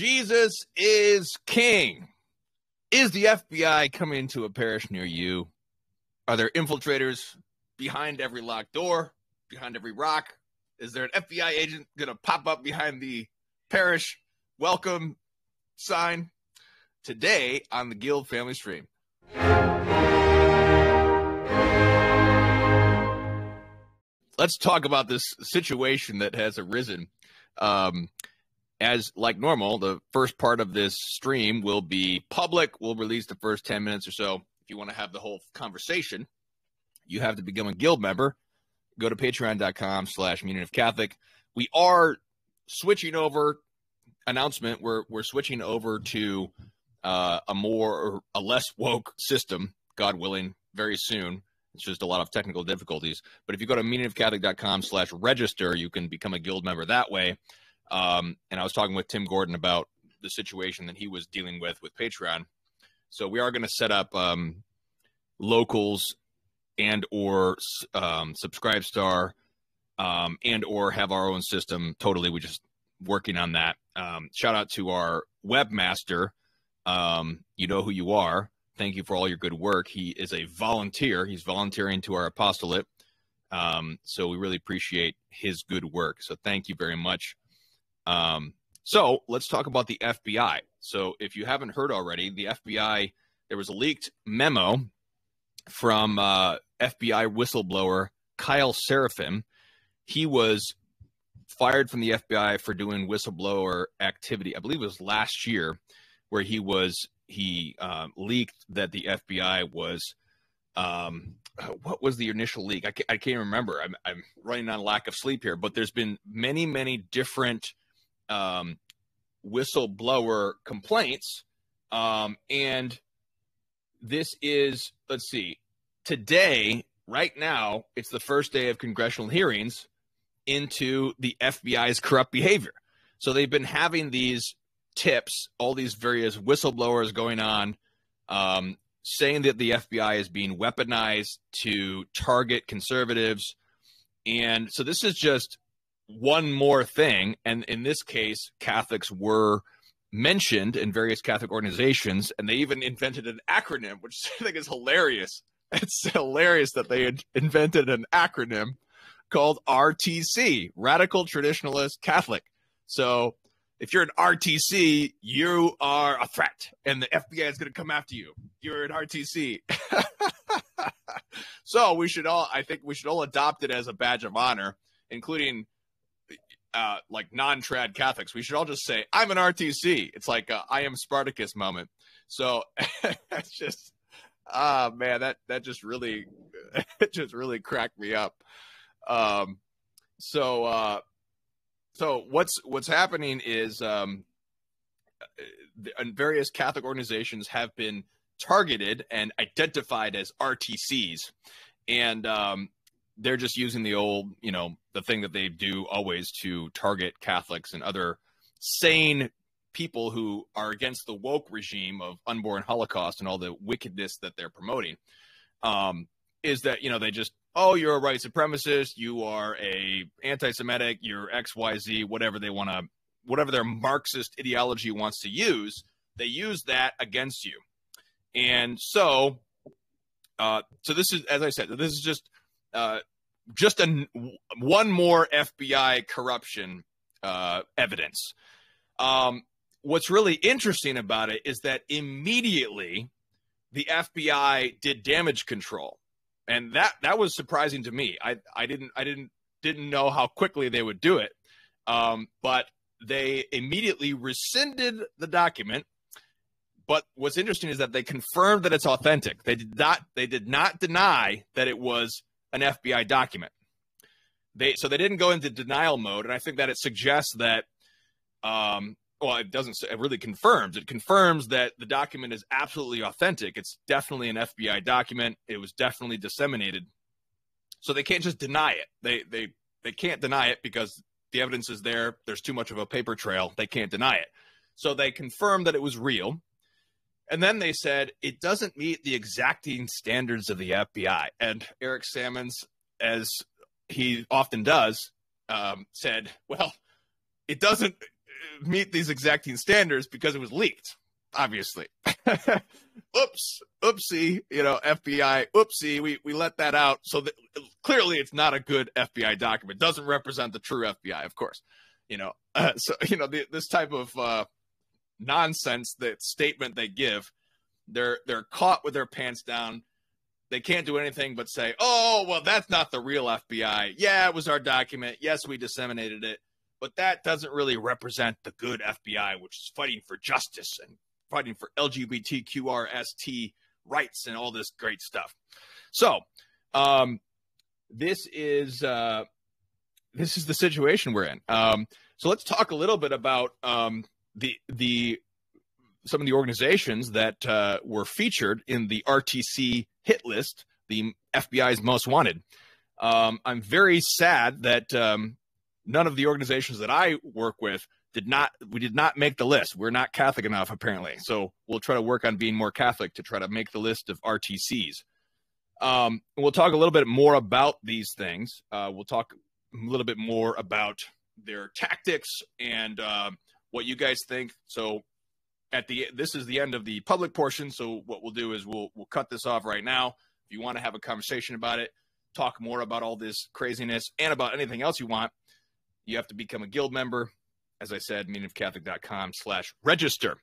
Jesus is king. Is the FBI coming to a parish near you? Are there infiltrators behind every locked door, behind every rock? Is there an FBI agent going to pop up behind the parish welcome sign? Today on the Guild Family Stream. Let's talk about this situation that has arisen. Um, as like normal, the first part of this stream will be public. We'll release the first 10 minutes or so. If you want to have the whole conversation, you have to become a guild member. Go to patreon.com slash Catholic. We are switching over announcement. We're, we're switching over to uh, a more, a less woke system, God willing, very soon. It's just a lot of technical difficulties. But if you go to meaningofcatholic.com slash register, you can become a guild member that way. Um, and I was talking with Tim Gordon about the situation that he was dealing with with Patreon. So we are going to set up um, locals and or um, Subscribestar um, and or have our own system. Totally, we're just working on that. Um, shout out to our webmaster. Um, you know who you are. Thank you for all your good work. He is a volunteer. He's volunteering to our apostolate. Um, so we really appreciate his good work. So thank you very much. Um, so let's talk about the FBI. So if you haven't heard already, the FBI, there was a leaked memo from uh, FBI whistleblower Kyle Seraphin. He was fired from the FBI for doing whistleblower activity. I believe it was last year, where he was he uh, leaked that the FBI was um, what was the initial leak? I can't, I can't remember. I'm, I'm running on lack of sleep here, but there's been many, many different um, whistleblower complaints. Um, and this is, let's see, today, right now, it's the first day of congressional hearings into the FBI's corrupt behavior. So they've been having these tips, all these various whistleblowers going on, um, saying that the FBI is being weaponized to target conservatives. And so this is just one more thing. And in this case, Catholics were mentioned in various Catholic organizations, and they even invented an acronym, which I think is hilarious. It's hilarious that they invented an acronym called RTC, Radical Traditionalist Catholic. So if you're an RTC, you are a threat, and the FBI is going to come after you. You're an RTC. so we should all, I think we should all adopt it as a badge of honor, including uh, like non-trad Catholics, we should all just say, "I'm an RTC." It's like I am Spartacus moment. So that's just, ah, uh, man, that that just really, it just really cracked me up. Um, so, uh, so what's what's happening is, um, uh, various Catholic organizations have been targeted and identified as RTCs, and um, they're just using the old, you know, the thing that they do always to target Catholics and other sane people who are against the woke regime of unborn Holocaust and all the wickedness that they're promoting. Um, is that you know they just oh you're a white supremacist, you are a anti-Semitic, you're X Y Z, whatever they want to, whatever their Marxist ideology wants to use, they use that against you, and so. Uh, so this is, as I said, this is just uh, just a one more FBI corruption uh, evidence. Um, what's really interesting about it is that immediately the FBI did damage control, and that that was surprising to me. I I didn't I didn't didn't know how quickly they would do it, um, but they immediately rescinded the document. But what's interesting is that they confirmed that it's authentic. They did not they did not deny that it was an FBI document. They so they didn't go into denial mode, and I think that it suggests that. Um, well, it doesn't. It really confirms. It confirms that the document is absolutely authentic. It's definitely an FBI document. It was definitely disseminated. So they can't just deny it. They they they can't deny it because the evidence is there. There's too much of a paper trail. They can't deny it. So they confirmed that it was real. And then they said it doesn't meet the exacting standards of the FBI. And Eric Sammons, as he often does, um, said, well, it doesn't meet these exacting standards because it was leaked, obviously. Oops, oopsie, you know, FBI, oopsie, we, we let that out. So that, clearly it's not a good FBI document. Doesn't represent the true FBI, of course. You know, uh, so, you know, the, this type of uh, nonsense, that statement they give, they're, they're caught with their pants down they can't do anything but say, oh, well, that's not the real FBI. Yeah, it was our document. Yes, we disseminated it. But that doesn't really represent the good FBI, which is fighting for justice and fighting for LGBTQRST rights and all this great stuff. So, um, this is uh, this is the situation we're in. Um, so let's talk a little bit about um, the the some of the organizations that uh, were featured in the RTC hit list, the FBI's most wanted. Um, I'm very sad that um, none of the organizations that I work with did not we did not make the list. We're not Catholic enough apparently, so we'll try to work on being more Catholic to try to make the list of RTCs. Um, we'll talk a little bit more about these things. Uh, we'll talk a little bit more about their tactics and uh, what you guys think. So at the this is the end of the public portion. So what we'll do is we'll we'll cut this off right now. If you want to have a conversation about it, talk more about all this craziness and about anything else you want, you have to become a guild member. As I said, meaningofcatholic.com slash register.